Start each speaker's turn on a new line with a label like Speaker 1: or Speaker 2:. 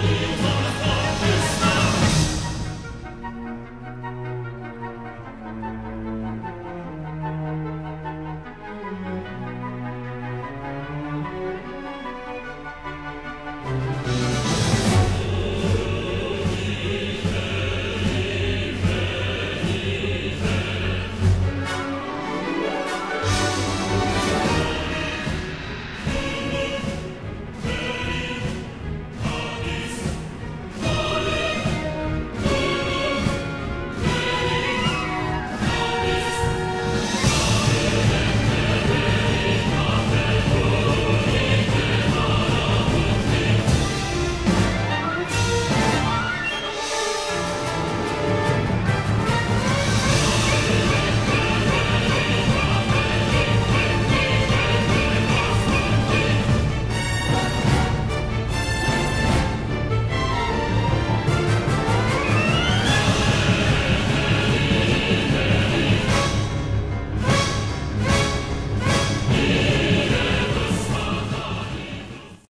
Speaker 1: Hallelujah.